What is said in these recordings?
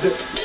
the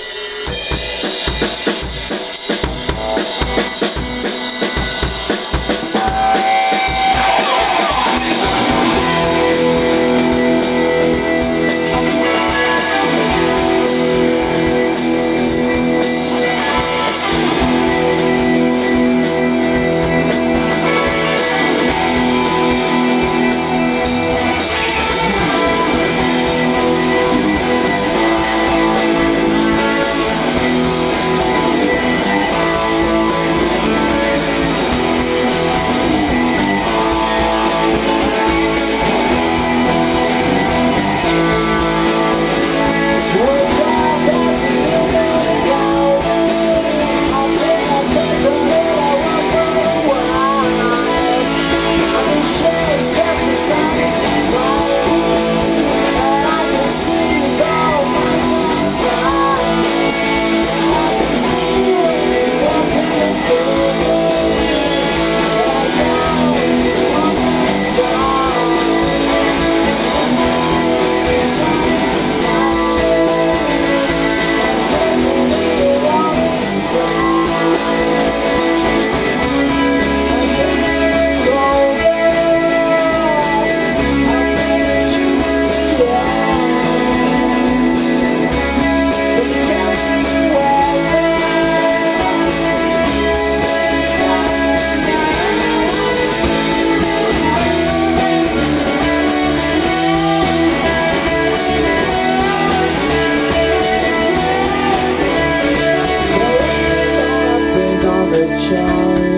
child.